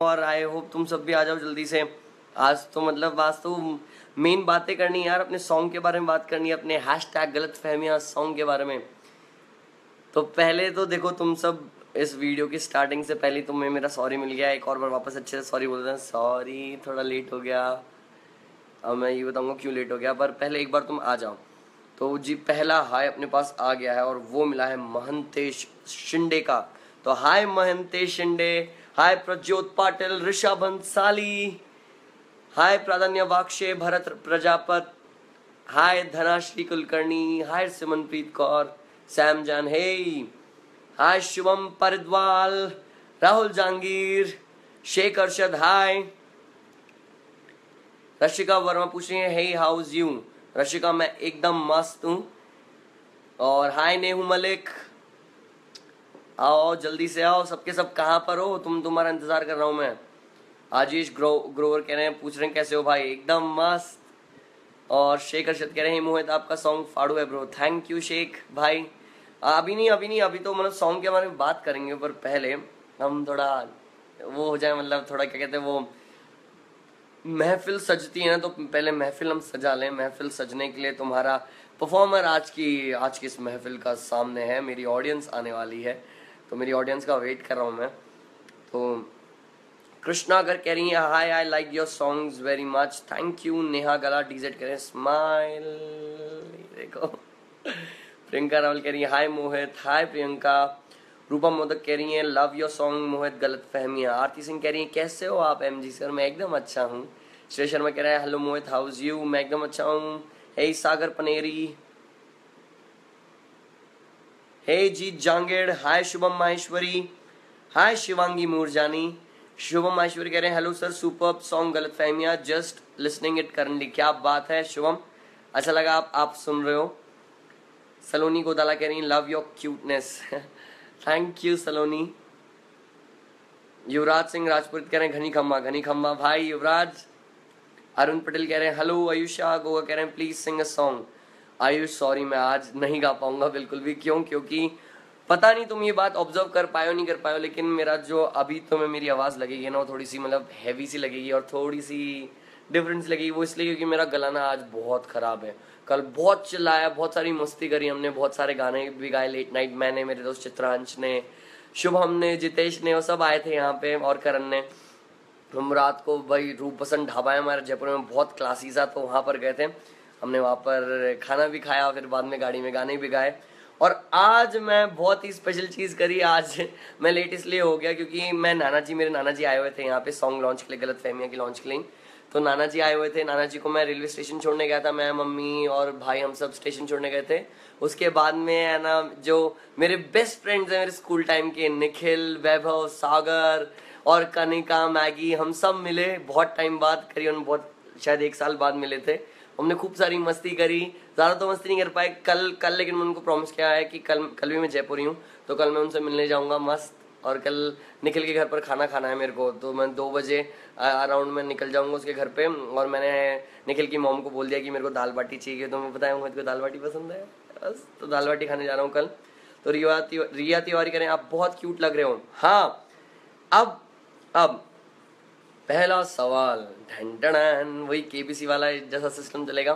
और I hope तुम सब भी आ जाओ जल्दी से। आज तो मतलब आज तो मेन बातें करनी है यार, अपने सॉन्ग के बारे में बात करनी है, अपने हैश टैग गलत फहमियाँ सॉन्ग के बारे में। तो पहले तो देखो तुम सब, इस वीडियो की स्टार्टिंग से पहले तुम्हें मेरा सॉरी मिल गया। एक और बार वापस अच्छे से सॉरी बोल रहे हैं सॉरी थोड़ा लेट हो गया। अब मैं ये बताऊँगा क्यों लेट हो गया। पर पहले एक बार तुम आ जाओ। तो जी, पहला हाय अपने पास आ गया है और वो मिला है महंतेश शिंडे का। तो हाय महंतेश शिंडे हाय Prajyot Patil, Rishabh Ansali hi Pradhanya Vakshe Bharat Prajapat, hi Dhanashree Kulkarni, hi Simanpreet Kaur, Sam Jaan hey, hi Shubham परिद्वाल, Rahul Jahangir Sheikh Arshad हाय। रशिका वर्मा पूछ रही है हे हाउस यू रशिका मैं एकदम मस्त हूँ। और हाय नेहू मलिक आओ, जल्दी से आओ, सबके सब कहाँ पर हो? तुम तुम्हारा इंतज़ार कर रहा हूँ मैं। आजीश ग्रो, ग्रोवर कह रहे हैं, पूछ रहे हैं, कैसे हो भाई? एकदम मस्त। और शेख अरशद कह रहे हैं, मोहित, आपका सॉन्ग फाड़ू है ब्रो थैंक यू शेख, भाई। अभी नहीं अभी नहीं, अभी तो मतलब सॉन्ग के बारे में बात करेंगे, पर पहले हम थोड़ा वो हो जाए मतलब थोड़ा क्या कहते हैं, वो महफिल सजती है ना तो पहले महफिल हम सजा लें। महफिल सजने के लिए तुम्हारा परफॉर्मर आज की आज की इस महफिल का सामने है, मेरी ऑडियंस आने वाली है। तो मेरी ऑडियंस का वेट कर रहा हूँ मैं। तो कृष्णा अगर कह रही है hi I like your songs very much thank you Neha गला डीजेट करें। स्माइल देखो। प्रियंका रावल कह रही है हाय मोहित. हाय प्रियंका। रूपा मोदक कह रही है लव योर सॉन्ग मोहित गलत फहमिया आरती सिंह कह रही है, कैसे हो आप एम जी सर मैं एकदम अच्छा हूँ. श्रेय शर्मा कह रहा है हेलो मोहित. हाउस यू मैं एकदम अच्छा हूँ। हे सागर पनेरी। हे जीत जांगेड़, हाय शुभम माहेश्वरी, हाय शिवांगी मूरजानी। शुभम माहेश्वरी कह रहे हैं, hello sir super song Galat Fehmiyan just listening it currently क्या बात है शुभम? अच्छा लगा आप आप सुन रहे हो। सलोनी गोदाला कह रही love your cuteness thank you Saloni. Yuvraj Singh Rajput कह रहे हैं, घनी खम्बा घनी खम्बा भाई युवराज। अरुण पटेल कह रहे हैं, हेलो आयुषा गोवा कह रहे हैं please sing a song Ayush sorry मैं आज नहीं गा पाऊँगा बिल्कुल भी। क्यों? क्योंकि पता नहीं तुम ये बात ऑब्ज़र्व कर पाए नहीं कर पाए लेकिन मेरा जो अभी तो मैं, मेरी आवाज़ लगेगी ना, वो थोड़ी सी मतलब हैवी सी लगेगी और थोड़ी सी डिफरेंस लगेगी। वो इसलिए क्योंकि मेरा गला ना आज बहुत ख़राब है। कल बहुत चिल्लाया, बहुत सारी मस्ती करी हमने, बहुत सारे गाने भी गाए लेट नाइट मैंने, मेरे दोस्त चित्रांश ने शुभम ने जितेश ने, वो सब आए थे यहाँ पे और करण ने। हम रात को भाई रूप पसंद ढाबा है हमारे जयपुर में, बहुत क्लासेस था तो वहाँ पर गए थे। हमने वहाँ पर खाना भी खाया, फिर बाद में गाड़ी में गाने भी गाए। और आज मैं बहुत ही स्पेशल चीज़ करी। आज मैं लेट इसलिए हो गया क्योंकि मैं नाना जी मेरे नाना जी आए हुए थे यहाँ पे सॉन्ग लॉन्च के लिए गलत फहमिया की लॉन्च के लिए। तो नाना जी आए हुए थे। नाना जी को मैं रेलवे स्टेशन छोड़ने गया था। मैं, मम्मी और भाई हम सब स्टेशन छोड़ने गए थे। उसके बाद में है ना, जो मेरे बेस्ट फ्रेंड्स हैं मेरे स्कूल टाइम के, निखिल, वैभव, सागर और कनिका, मैगी, हम सब मिले। बहुत टाइम बाद करीबन बहुत, शायद एक साल बाद मिले थे। हमने खूब सारी मस्ती करी। ज़्यादा तो मस्ती नहीं कर पाए। कल कल लेकिन उनको प्रॉमिस किया है कि कल कल भी मैं जयपुर ही हूँ। तो कल मैं उनसे मिलने जाऊँगा मस्त। और कल निखिल के घर पर खाना खाना है मेरे को। तो मैं दो बजे अराउंड में निकल जाऊँगा उसके घर पे। और मैंने निखिल की मोम को बोल दिया कि मेरे को दाल बाटी चाहिए। तो मैं बताया, मुझे दाल बाटी पसंद है। बस तो दाल बाटी खाने जा रहा हूँ कल। तो रिया रिया तिवारी करें आप बहुत क्यूट लग रहे हो। हाँ। अब अब पहला सवाल, ढन वही केबीसी वाला जैसा सिस्टम चलेगा।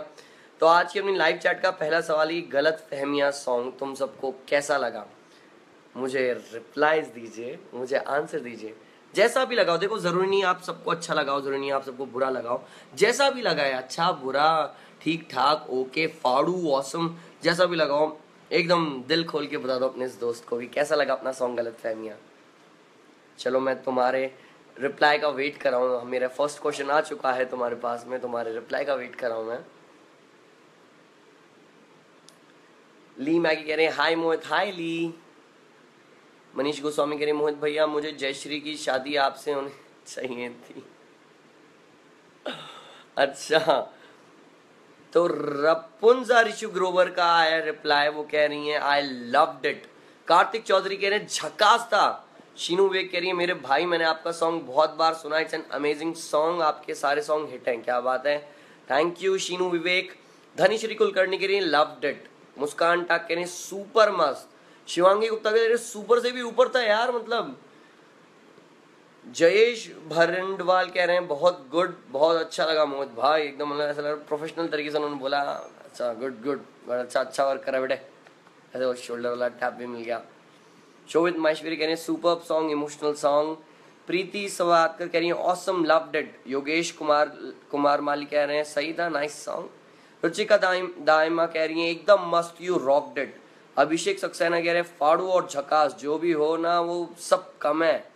तो आज की अपनी लाइव चैट का पहला सवाल ही, गलत फहमिया सॉन्ग तुम सबको कैसा लगा? मुझे रिप्लाईज दीजिए, मुझे आंसर दीजिए। जैसा भी लगाओ, देखो ज़रूरी नहीं आप सबको अच्छा लगाओ, ज़रूरी नहीं आप सबको बुरा लगाओ। जैसा भी लगाए अच्छा बुरा ठीक ठाक ओके फाड़ू ऑसम जैसा भी लगाओ, एकदम दिल खोल के बता दो अपने इस दोस्त को भी कैसा लगा अपना सॉन्ग गलत फहमिया। चलो मैं तुम्हारे रिप्लाई का वेट कर रहा हूँ मेरा फ़र्स्ट क्वेश्चन आ चुका है तुम्हारे पास, में तुम्हारे रिप्लाई का वेट कर रहा हूँ मैं। ली मैगी कह रहे हैं हाय मोहित हाय ली मनीष गोस्वामी कह रहे मोहित भैया, मुझे जयश्री की शादी आपसे होनी चाहिए थी। अच्छा। तो रपुंजा ऋषु ग्रोवर का आया रिप्लाई वो कह रही है I loved it Kartik Chaudhary कह रहे हैं, झकास था। शीनू विवेक कह रही है, मेरे भाई, मैंने आपका सॉन्ग बहुत बार सुना इट्स एन अमेजिंग सॉन्ग आपके सारे सॉन्ग हिट हैं, क्या बात है। Thank you Sheenu Vivek. धनी श्री कुलकर्णी कह रही लव्ड इट मुस्कान टाक कह रही सुपर मस्त। शिवांगी गुप्ता के सुपर से भी ऊपर था यार मतलब। जयेश भरंडवाल कह रहे हैं, बहुत गुड बहुत अच्छा लगा मोहित भाई। एकदम मतलब ऐसा लगा प्रोफेशनल तरीके से उन्होंने बोला अच्छा गुड गुड बड़ा अच्छा अच्छा वर्क करा बेटे। ऐसे वो शोल्डर वाला टैप भी मिल गया। शोवित माहेश्वरी कह रहे हैं super song emotional song Preeti Savadkar कह रही है awesome love that Yogesh Kumar Kumar Mali कह रहे हैं, सही था नाइस सॉन्ग रुचिका दाइम दाइमा कह रही है, एकदम मस्त you rock that Abhishek Saxena कह रहे हैं, फाड़ू और झकास, जो भी हो ना, वो सब कम है.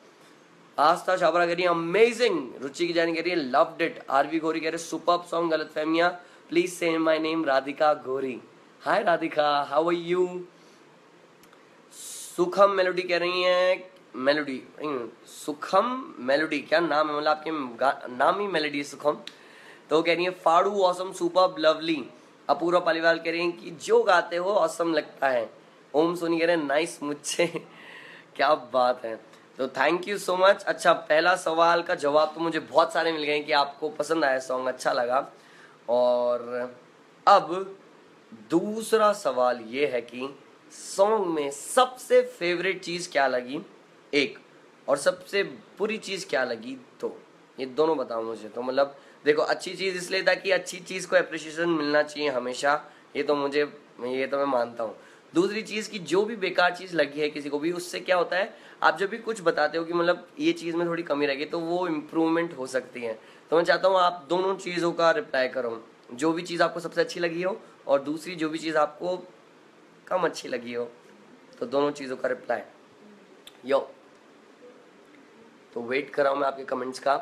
आस्था छाबरा कह रही है अमेजिंग रुचि की जानी कह रही है लव डिट आरवी गोरी कह रहे सुपर सॉन्ग गलत फहमिया. प्लीज़ से my name Radhika Gori hi Radhika. How are you Sukham melody कह रही है मेलोडी सुखम मेलोडी क्या नाम है? मतलब आपके नाम ही मेलोडी है सुखम। तो कह रही है, फाड़ू awesome super lovely Apoorva Paliwal कह रही है कि जो गाते हो ऑसम लगता है। ओम सोनी कह रहे हैं नाइस मुझसे। क्या बात है। तो थैंक यू सो मच अच्छा पहला सवाल का जवाब तो मुझे बहुत सारे मिल गए कि आपको पसंद आया सॉन्ग अच्छा लगा। और अब दूसरा सवाल ये है कि सॉन्ग में सबसे फेवरेट चीज़ क्या लगी? एक। और सबसे बुरी चीज़ क्या लगी? दो। ये दोनों बताओ मुझे। तो मतलब देखो, अच्छी चीज़ इसलिए था कि अच्छी चीज़ को अप्रिशिएशन मिलना चाहिए हमेशा। ये तो मुझे, ये तो मैं मानता हूँ। दूसरी चीज़ की जो भी बेकार चीज़ लगी है किसी को भी, उससे क्या होता है, आप जब भी कुछ बताते हो कि मतलब ये चीज़ में थोड़ी कमी रहेगी तो वो इम्प्रूवमेंट हो सकती है। तो मैं चाहता हूँ आप दोनों चीज़ों का रिप्लाई करो। जो भी चीज़ आपको सबसे अच्छी लगी हो, और दूसरी जो भी चीज़ आपको कम अच्छी लगी हो तो दोनों चीज़ों का रिप्लाई यो तो वेट कर रहा हूँ मैं आपके कमेंट्स का.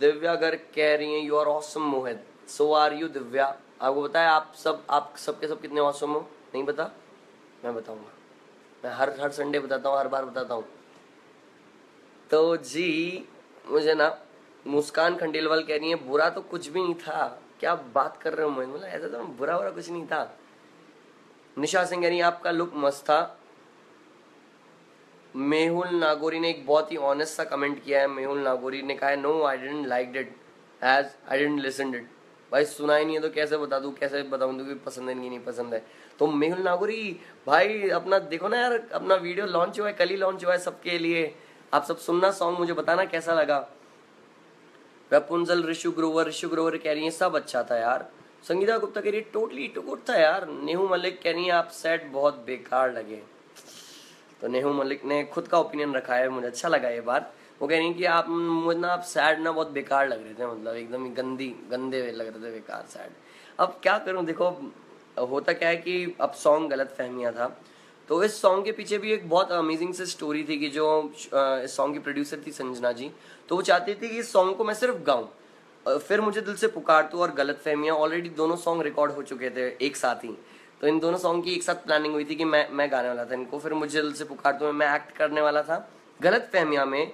दिव्या अगर कह रही हैं you are awesome Mohit so are you Divya? आपको बताया आप सब, आप सबके सब कितने ऑसम हो? नहीं बता मैं बताऊँगा। मैं हर हर संडे बताता हूँ, हर बार बताता हूँ। तो जी, मुझे ना मुस्कान खंडेलवाल कह रही है, बुरा तो कुछ भी नहीं था क्या बात कर रहे हो मोहित मतलब ऐसा तो बुरा बुरा कुछ नहीं था। निशा सिंह है आपका लुक मस्त था। मेहुल नागोरी ने एक बहुत ही ऑनेस्ट सा कमेंट किया है। मेहुल नागोरी ने कहा है no I don't like that as I don't listen it भाई, सुना ही नहीं है तो कैसे बता दूँ? कैसे बताऊँ? तो पसंद है कि नहीं पसंद है। तो मेहुल नागोरी, भाई, अपना देखो ना यार, अपना वीडियो लॉन्च हुआ है, कल ही लॉन्च हुआ है सबके लिए। आप सब सुनना सॉन्ग मुझे बताना कैसा लगा। रपुंजल, ऋषु ग्रोवर ऋषु ग्रोवर कह रही है, सब अच्छा था यार। संगीता गुप्ता कह रही है टोटली टू गुड था यार। नेहू मलिक कह रही है, आप सेट बहुत बेकार लगे। तो नेहू मलिक ने खुद का ओपिनियन रखा है, मुझे अच्छा लगा ये बात। वो कह रही है कि आप, मुझे ना, आप सैड ना बहुत बेकार लग रहे थे मतलब एकदम गंदी, गंदे लग रहे थे, बेकार सैड अब क्या करूँ, देखो, होता क्या है कि अब सॉन्ग गलत फहमिया था। तो इस सॉन्ग के पीछे भी एक बहुत अमेजिंग से स्टोरी थी कि जो इस सॉन्ग की प्रोड्यूसर थी संजना जी। तो वो चाहती थी कि इस सॉन्ग को मैं सिर्फ़ गाऊं। फिर मुझे दिल से पुकार तू और गलत फहमियाँ ऑलरेडी दोनों सॉन्ग रिकॉर्ड हो चुके थे, एक साथ ही। तो इन दोनों सॉन्ग की एक साथ प्लानिंग हुई थी कि मैं मैं गाने वाला था इनको। फिर मुझे दिल से पुकार तो मैं एक्ट करने वाला था। गलत फहमिया में,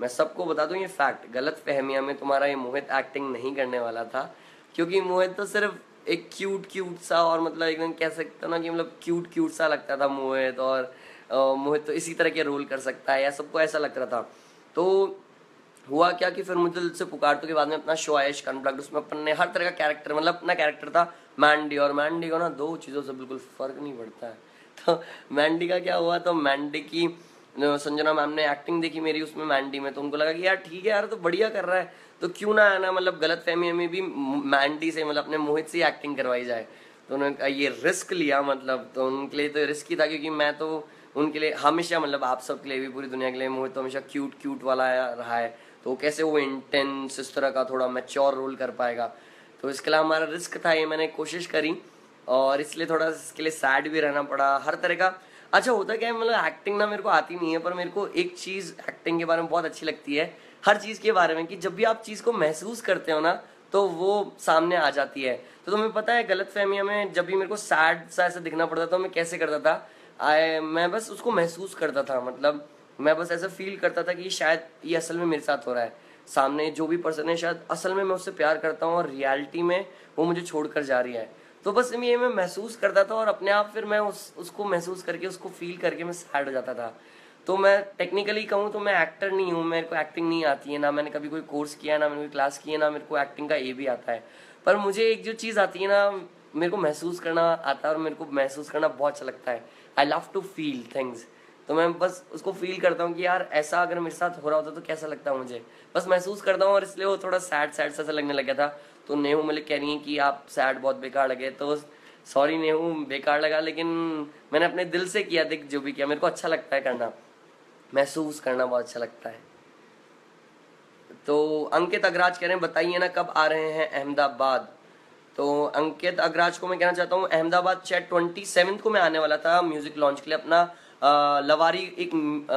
मैं सबको बता दूँ ये फैक्ट गलत फहमिया में तुम्हारा ये मोहित एक्टिंग नहीं करने वाला था। क्योंकि मोहित तो सिर्फ़ एक क्यूट क्यूट सा और मतलब एकदम कह सकते ना कि मतलब क्यूट क्यूट सा लगता था मोहित और मोहित तो इसी तरह के रोल कर सकता है या सबको ऐसा लग रहा था। तो हुआ क्या कि फिर मुझे से पुकारतों के बाद में अपना शो आया कनप्लग्ड उसमें अपन ने हर तरह का कैरेक्टर मतलब अपना कैरेक्टर था मैंडी और मैंडी को ना दो चीज़ों से बिल्कुल फ़र्क नहीं पड़ता है। तो मैंडी का क्या हुआ तो मैंडी की संजना मैम ने एक्टिंग देखी मेरी उसमें मैंडी में तो उनको लगा कि यार ठीक है यार तो बढ़िया कर रहा है। तो क्यों ना आना मतलब गलत फहमी में भी मैंडी से मतलब अपने मोहित से एक्टिंग करवाई जाए। तो उन्होंने ये रिस्क लिया मतलब तो उनके लिए तो रिस्क ही था, क्योंकि मैं तो उनके लिए हमेशा मतलब आप सब के लिए भी पूरी दुनिया के लिए मोहित तो हमेशा क्यूट क्यूट वाला रहा है। तो कैसे वो इंटेंस इस तरह का थोड़ा मैच्योर रोल कर पाएगा? तो इसके लिए हमारा रिस्क था, ये मैंने कोशिश करी, और इसलिए थोड़ा इसके लिए सैड भी रहना पड़ा। हर तरह का अच्छा होता क्या है मतलब एक्टिंग ना मेरे को आती नहीं है, पर मेरे को एक चीज़ एक्टिंग के बारे में बहुत अच्छी लगती है, हर चीज़ के बारे में, कि जब भी आप चीज़ को महसूस करते हो ना तो वो सामने आ जाती है। तो तुम्हें पता है गलत फहमिया में जब भी मेरे को सैड सा ऐसा दिखना पड़ता था तो मैं कैसे करता था? आए मैं बस उसको महसूस करता था मतलब मैं बस ऐसा फील करता था कि शायद ये असल में मेरे साथ हो रहा है। सामने जो भी पर्सन है, शायद असल में मैं उससे प्यार करता हूँ और रियलिटी में वो मुझे छोड़कर जा रही है। तो बस ये मैं महसूस करता था और अपने आप फिर मैं उस, उसको महसूस करके, उसको फील करके मैं सैड हो जाता था। तो मैं टेक्निकली कहूँ तो मैं एक्टर नहीं हूँ, मेरे को एक्टिंग नहीं आती है, ना मैंने कभी कोई कोर्स किया, ना मैंने कोई क्लास किया, ना मेरे को एक्टिंग का ए भी आता है। पर मुझे एक जो चीज़ आती है ना, मेरे को महसूस करना आता है और मेरे को महसूस करना बहुत अच्छा लगता है। I love to feel things तो मैं बस उसको फील करता हूँ कि यार, ऐसा अगर मेरे साथ हो रहा होता तो कैसा लगता है मुझे? बस महसूस करता हूँ और इसलिए वो थोड़ा सैड सैड सा लगने लग गया था। तो नेहू मलिक कह रही है कि आप सैड बहुत बेकार लगे। तो सॉरी नेहू बेकार लगा लेकिन मैंने अपने दिल से किया देख जो भी किया मेरे को अच्छा लगता है करना। महसूस करना बहुत अच्छा लगता है। तो अंकित अग्राज कह रहे हैं बताइए ना कब आ रहे हैं अहमदाबाद? तो अंकित अग्राज को मैं कहना चाहता हूँ अहमदाबाद चैट ट्वेंटी सेवन को मैं आने वाला था म्यूज़िक लॉन्च के लिए। अपना आ, लवारी एक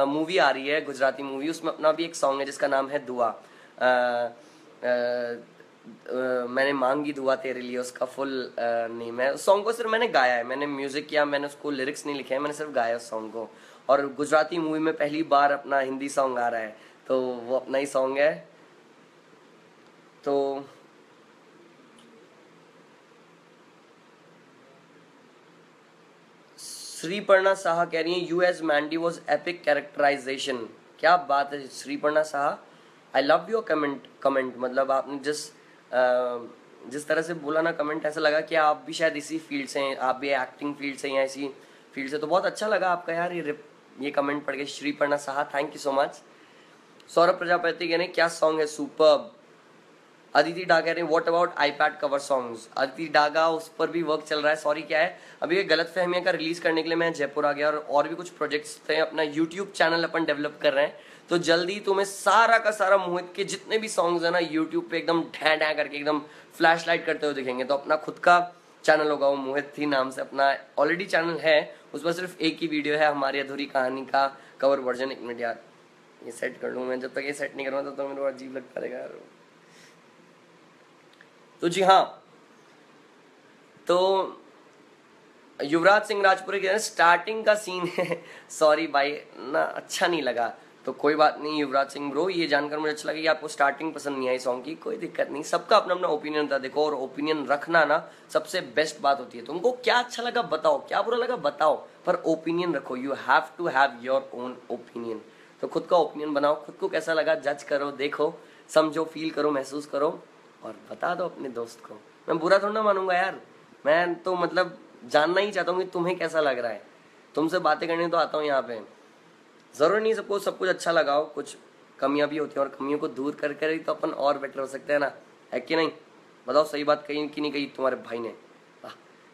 मूवी आ रही है गुजराती मूवी उसमें अपना भी एक सॉन्ग है जिसका नाम है दुआ। आ, आ, मैंने मांगी दुआ तेरे लिए, उसका फुल नेम है सॉन्ग को सिर्फ़ मैंने गाया है, मैंने म्यूज़िक किया, मैंने उसको लिरिक्स नहीं लिखे हैं, मैंने सिर्फ़ गाया उस सॉन्ग को। और गुजराती मूवी में पहली बार अपना हिंदी सॉन्ग आ रहा है तो वो अपना ही सॉन्ग है। तो श्रीपर्णा साहा कह रही है US Mandy was epic characterisation क्या बात है, Shriparna Saha? I love your comment comment मतलब आपने जिस जिस तरह से बोला ना कमेंट ऐसा लगा कि आप भी शायद इसी फ़ील्ड से हैं, आप भी एक्टिंग फ़ील्ड से या इसी फ़ील्ड से तो बहुत अच्छा लगा आपका यार ये ये कमेंट पढ़ के Shri Shriparna Saha thank you so much Saurabh Prajapati कह रहे हैं क्या सॉन्ग है सुपर अदिति डा कह रहे हैं what about iPad cover songs Aditi Daga, उस पर भी वर्क चल रहा है सॉरी क्या है? अभी ये गलत फहमिया का रिलीज़ करने के लिए मैं जयपुर आ गया और और भी कुछ प्रोजेक्ट्स थे, अपना यूट्यूब चैनल अपन डेवलप कर रहे हैं। तो जल्दी तुम्हें सारा का सारा मोहित के जितने भी सॉन्ग्स है ना यूट्यूब पे एकदम ढै ढै करके एकदम फ्लैश लाइट करते हुए दिखेंगे। तो अपना खुद का चैनल होगा वो मोहित थी नाम से। अपना ऑलरेडी चैनल है, उस पर सिर्फ़ एक ही वीडियो है, हमारी अधूरी कहानी का कवर वर्जन एक मिनट यार, ये सेट कर लूँ मैं, जब तक ये सेट नहीं करूँगा, तब तो मेरे को अजीब लगता रहेगा यार। तो जी हाँ तो युवराज सिंह राजपुरी के स्टार्टिंग का सीन है। सॉरी भाई, ना अच्छा नहीं लगा। तो कोई बात नहीं, युवराज सिंह ब्रो ये जानकर मुझे अच्छा लगा कि आपको स्टार्टिंग पसंद नहीं आई सॉन्ग की। कोई दिक्कत नहीं, सबका अपना अपना ओपिनियन होता है। देखो, और ओपिनियन रखना ना, सबसे बेस्ट बात होती है। तुमको क्या अच्छा लगा बताओ, क्या बुरा लगा बताओ। पर ओपिनियन रखो you have to have your own opinion तो खुद का ओपिनियन बनाओ, खुद को कैसा लगा जज करो, देखो, समझो फील करो, महसूस करो, और बता दो अपने दोस्त को। मैं बुरा थोड़ा ना मानूँगा यार। मैं तो मतलब जानना ही चाहता हूँ कि तुम्हें कैसा लग रहा है। तुमसे बातें करने तो आता हूँ यहाँ पे। ज़रूर नहीं सबको, सब कुछ अच्छा लगाओ, कुछ कमियाँ भी होती हैं और कमियों को दूर कर कर तो अपन और बेटर हो सकते हैं ना? है कि नहीं? बताओ, सही बात कही कि नहीं कही तुम्हारे भाई ने?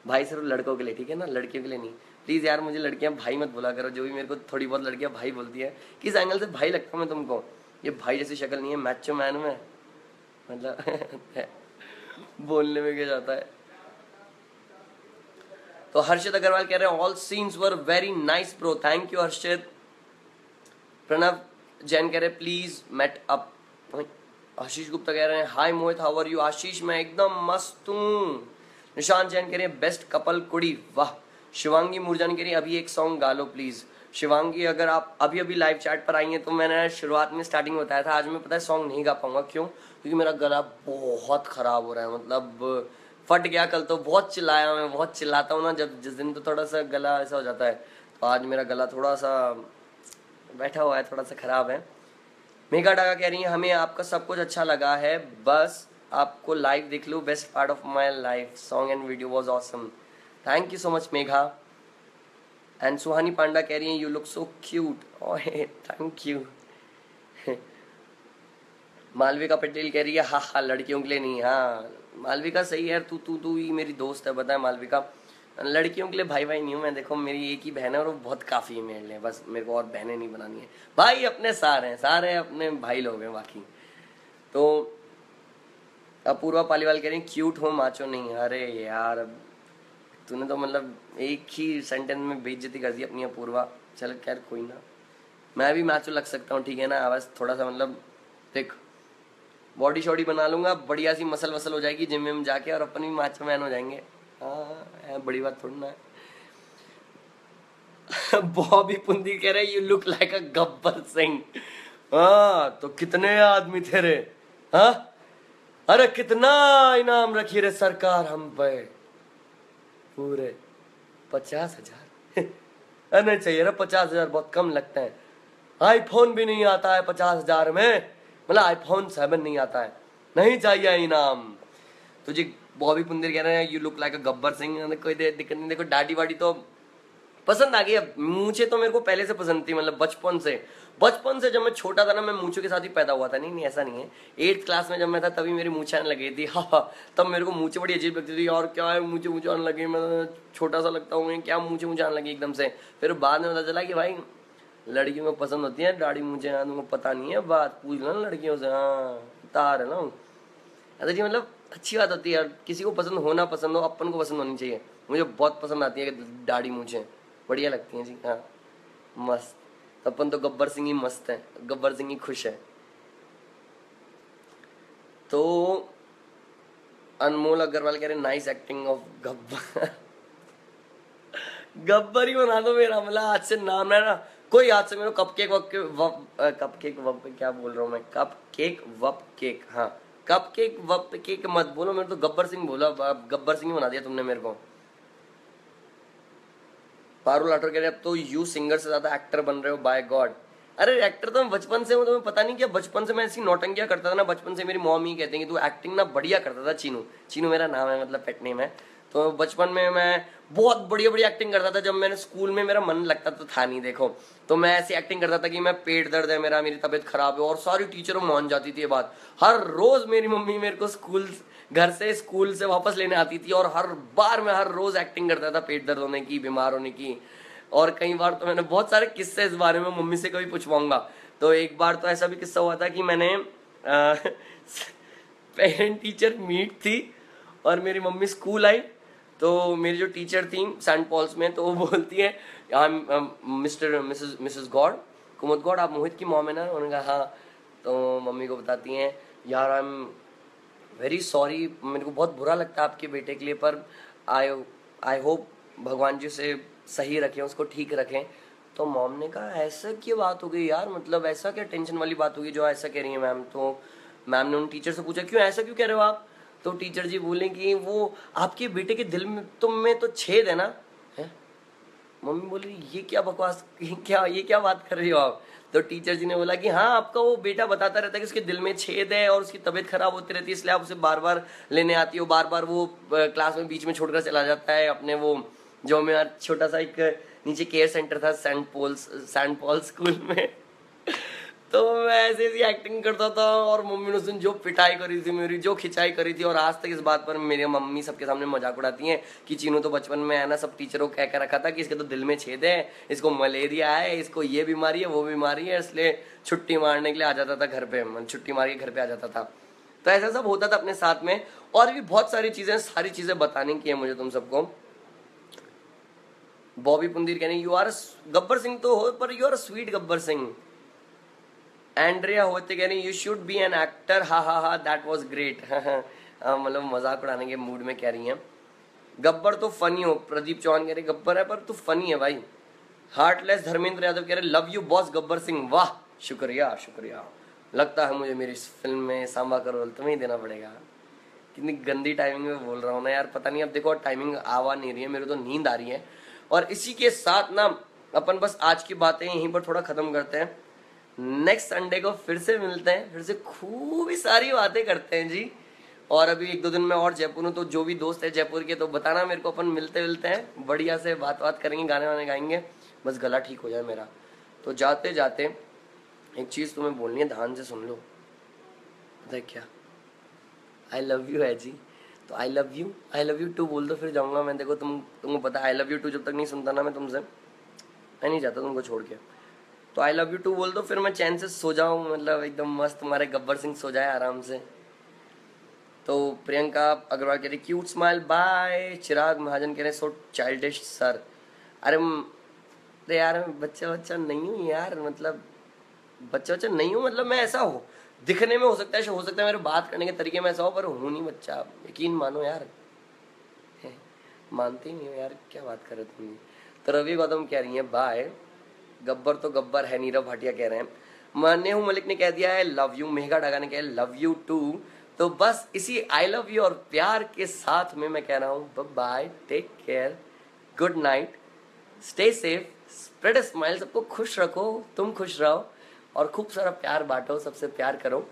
भाई सिर्फ़ लड़कों के लिए, ठीक है ना? लड़कियों के लिए नहीं। प्लीज़ यार, मुझे लड़कियाँ भाई मत बोला करो, जो भी मेरे को थोड़ी बहुत लड़कियाँ भाई बोलती है। किस एंगल से भाई लगता हूँ मैं तुमको? ये भाई जैसी शक्ल नहीं है मैचो मैन में। मतलब बोलने में क्या जाता है? तो हर्षित अग्रवाल कह रहे हैं all scenes were very nice bro thank you Harshit. Pranav, Jain कह रहे please meet up Ashish Gupta कह रहे हैं hi Mohit how are you Ashish, मैं एकदम मस्त हूँ. निशांत जैन कह रहे हैं बेस्ट कपल कुड़ी, वाह. शिवांगी मुरजानी कह रही है, अभी एक सॉन्ग गा लो प्लीज़ शिवांगी, अगर आप अभी अभी लाइव चैट पर आई हैं तो मैंने शुरुआत में स्टार्टिंग बताया था, आज मैं पता है सॉन्ग नहीं गा पाऊँगा। क्यों? क्योंकि मेरा गला बहुत ख़राब हो रहा है मतलब फट गया कल तो बहुत चिल्लाया मैं, बहुत चिल्लाता हूँ ना, जब, जिस दिन तो थोड़ा सा गला ऐसा हो जाता है तो आज मेरा गला थोड़ा सा बैठा हुआ है थोड़ा सा ख़राब है। मेगा डागा कह रही है, हमें आपका सब कुछ अच्छा लगा है, बस आपको लाइव देख लो best part of my life song and video was awesome thank you so much Megha. And Suhani Panda कह रही है यू लुक सो क्यूट ओहे थैंक यू मालविका पटेल कह रही है हाँ हाँ लड़कियों के लिए नहीं हाँ। मालविका सही है तू तू तू ही मेरी दोस्त है बताए मालविका। लड़कियों के लिए भाई भाई नहीं हूँ, मैं देखो, मेरी एक ही बहन है और वो बहुत काफ़ी है। मेरे लिए बस मेरे को और बहनें नहीं बनानी है। भाई अपने सारे हैं, सारे अपने भाई लोग हैं बाकी। तो अपूर्वा पालीवाल कह रही क्यूट हो, माचो नहीं। अरे यार तूने तो मतलब एक ही सेंटेंस में बेइज्जती कर दी अपनी अपूर्वा। चल खैर, कोई ना। मैं भी मैचो लग सकता हूँ, ठीक है ना? बस थोड़ा सा मतलब देख बॉडी शॉडी बना लूँगा, बढ़िया सी मसल वसल हो जाएगी जिम में जाके और अपन भी माचो मैन हो जाएँगे। हाँ बड़ी बात थोड़ी ना। है बॉबी पुंदी कह रहे you look like a Gabbar Singh. हाँ तो कितने आदमी थे रे? हाँ? अरे कितना इनाम रखी रे सरकार हम पे? पूरे पचास हज़ार। नहीं चाहिए ना पचास हज़ार बहुत कम लगते है। आईफोन भी नहीं आता है पचास हज़ार में। मतलब आईफोन सेवन नहीं आता है। नहीं चाहिए इनाम। तुझे बॉबी पुंदिर कह रहे हैं you look like a Gabbar Singh. कोई दे, दिक्कत नहीं। देखो डाडी वाडी तो पसंद आ गई। अब मूछे तो मेरे को पहले से पसंद थी मतलब बचपन से। बचपन से जब मैं छोटा था ना मैं मूछों के साथ ही पैदा हुआ था। नहीं नहीं ऐसा नहीं है। एट्थ क्लास में जब मैं था तभी मेरी मूछे आने लगी थी। हाँ तब मेरे को मूछे बड़ी अजीब लगती थी। और क्या है मूछे मूछे आने लगी। मैं छोटा सा लगता हूँ क्या मूछे मूछे आने लगी एकदम से। फिर बाद में पता चला कि भाई लड़कियों को पसंद होती है दाढ़ी मुझे हाँ तुमको पता नहीं है। बात पूछ लो ना लड़कियों से। हाँ तार है ना। अच्छा जी मतलब अच्छी बात होती है यार। किसी को पसंद होना पसंद हो, अपन को पसंद होनी चाहिए। मुझे बहुत पसंद आती है दाढ़ी मुझे। बढ़िया लगती है जी हाँ। मस्त। अपन तो गब्बर सिंह ही मस्त है। गब्बर सिंह ही खुश है। तो अनमोल अग्रवाल कह रहे nice acting of Gabbar. Gabbar ही बना दो मेरा मतलब आज से नाम है ना कोई आज से मेरे कप केक वप कप केक वप, क्या बोल रहा हूँ मैं? कप केक वप केक हाँ। कप केक वप केक मत बोलो, मेरे तो गब्बर सिंह बोला गब्बर सिंह बना दिया तुमने मेरे को। पारुल लाठौर कह रहे, अब तो यू सिंगर से ज़्यादा एक्टर बन रहे हो बाय गॉड अरे एक्टर तो मैं बचपन से हूँ, तुम्हें पता नहीं क्या, बचपन से मैं ऐसी नौटंकिया करता था ना, बचपन से मेरी मॉम ही कहते हैं कि तू एक्टिंग ना बढ़िया करता था, चीनू। चीनू मेरा नाम है मतलब पेट नेम है। तो बचपन में मैं बहुत बढ़िया बढ़िया एक्टिंग करता था। जब मैंने स्कूल में मेरा मन लगता तो था नहीं, देखो। तो मैं ऐसी एक्टिंग करता था कि मैं पेट दर्द है, मेरा, मेरी तबीयत खराब है और सारी टीचरों मान जाती थी ये बात। हर रोज मेरी मम्मी मेरे को स्कूल घर से स्कूल से वापस लेने आती थी और हर बार मैं हर रोज एक्टिंग करता था पेट दर्द होने की, बीमार होने की। और कई बार तो मैंने बहुत सारे किस्से इस बारे में मम्मी से कभी पूछवाऊँगा। तो एक बार तो ऐसा भी किस्सा हुआ था कि मैंने पेरेंट टीचर मीट थी और मेरी मम्मी स्कूल आई। तो मेरी जो टीचर थी सेंट पॉल्स में तो वो बोलती है mister Mrs Mrs god Kumud god, आप मोहित की मॉम है ना? उन्होंने कहा हाँ। तो मम्मी को बताती हैं, यार आई एम वेरी सॉरी मेरे को बहुत बुरा लगता है आपके बेटे के लिए, पर आई आई होप भगवान जी से सही रखें, उसको ठीक रखें। तो मॉम ने कहा, ऐसा क्या बात हो गई यार? मतलब ऐसा क्या टेंशन वाली बात होगी जो ऐसा कह रही है मैम? तो मैम ने उन टीचर से पूछा, क्यों ऐसा क्यों कह रहे हो आप? तो टीचर जी बोले कि वो आपके बेटे के दिल में तुम में तो छेद है ना? है? मम्मी बोली, ये क्या बकवास क्या, ये क्या बात कर रही हो आप? तो टीचर जी ने बोला कि हाँ आपका वो बेटा बताता रहता है कि उसके दिल में छेद है और उसकी तबीयत खराब होती रहती है, इसलिए आप उसे बार बार लेने आती हो। बार बार वो क्लास में बीच में छोड़कर चला जाता है अपने वो, जो मेरा छोटा सा एक नीचे केयर सेंटर था Saint Paul's Saint Paul school में. तो मैं ऐसे ऐसी एक्टिंग करता था और मम्मी ने उस दिन जो पिटाई करी थी मेरी, जो खिंचाई करी थी, और आज तक इस बात पर मेरी मम्मी सबके सामने मज़ाक उड़ाती हैं कि चीनू तो बचपन में है ना, सब टीचरों को कह कर रखा था कि इसके तो दिल में छेद है, इसको मलेरिया है, इसको ये बीमारी है, वो बीमारी है, इसलिए छुट्टी मारने के लिए आ जाता था घर पे छुट्टी मार के घर पे आ जाता था। तो ऐसा सब होता था अपने साथ में, और भी बहुत सारी चीज़ें सारी चीज़ें बताने की है मुझे तुम सबको। बॉबी पुंदीर कहने यू आर गब्बर सिंह तो हो, पर you are sweet Gabbar Singh. Andrea होते कह रही you should be an actor ha ha ha that was great मतलब मज़ाक उड़ाने के मूड में कह रही हैं। गब्बर तो फनी हो, प्रदीप चौहान कह रहे गब्बर है, पर तू फनी है भाई। हार्टलेस धर्मेंद्र यादव कह रहे love you boss Gabbar Singh. वाह, शुक्रिया शुक्रिया। लगता है मुझे मेरी इस फ़िल्म में सांबा का रोल तुम्हें ही देना पड़ेगा। कितनी गंदी टाइमिंग में बोल रहा हूँ ना यार, पता नहीं, अब देखो टाइमिंग आवा नहीं रही है, मेरे तो नींद आ रही है। और इसी के साथ ना, अपन बस आज की बातें यहीं पर थोड़ा खत्म करते हैं। नेक्स्ट संडे को फिर से मिलते हैं, फिर से खूब सारी बातें करते हैं जी। और अभी एक दो दिन में और जयपुर हूँ तो जो भी दोस्त है जयपुर के तो बताना मेरे को अपन मिलते मिलते हैं, बढ़िया से बात बात करेंगे, गाने वाने गाएँगे, बस गला ठीक हो जाए मेरा। तो जाते जाते एक चीज़ तुम्हें बोलनी है, ध्यान से सुन लो। पता क्या? आई लव यू है जी तो I love you I love you too बोल दो, फिर जाऊँगा मैं। देखो तुम, तुमको पता आई लव यू टू जब तक नहीं सुनता ना मैं तुमसे। मैं नहीं जाता तुमको छोड़ के। तो आई लव यू टू बोल दो, फिर मैं चैन से सो जाऊँ मतलब एकदम मस्त तुम्हारे गब्बर सिंह सो जाए आराम से। तो प्रियंका अग्रवाल कह रही cute smile bye Chirag Mahajan कह रहे सो चाइल्डिश सर अरे अरे यार, मैं बच्चा बच्चा नहीं हूँ यार मतलब बच्चा बच्चा नहीं हूँ मतलब मैं ऐसा हूँ। दिखने में हो सकता है, हो सकता है मेरे बात करने के तरीके में ऐसा हो, पर हूँ नहीं बच्चा। यकीन मानो यार। मानते नहीं हो यार, क्या बात कर रहे तुम? तो रवि गौतम कह रही है बाय गब्बर तो गब्बर है, नीरव भाटिया कह रहे हैं। मने हूँ, मलिक ने कह दिया है लव यू मेघा डागा ने कहा लव यू टू तो बस इसी आई लव यू और प्यार के साथ में मैं कह रहा हूँ bye take care good night stay safe spread smile सबको खुश रखो, तुम खुश रहो और खूब सारा प्यार बांटो, सबसे प्यार करो।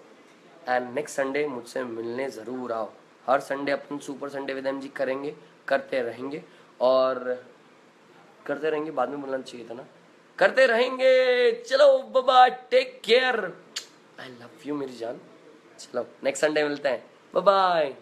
एंड नेक्स्ट संडे मुझसे मिलने ज़रूर आओ। हर Sunday upon super Sunday with M G करेंगे, करते रहेंगे और करते रहेंगे, बाद में बोलना चाहिए था ना? करते रहेंगे। चलो बाबा take care I love you मेरी जान। चलो नेक्स्ट संडे मिलते हैं। बाय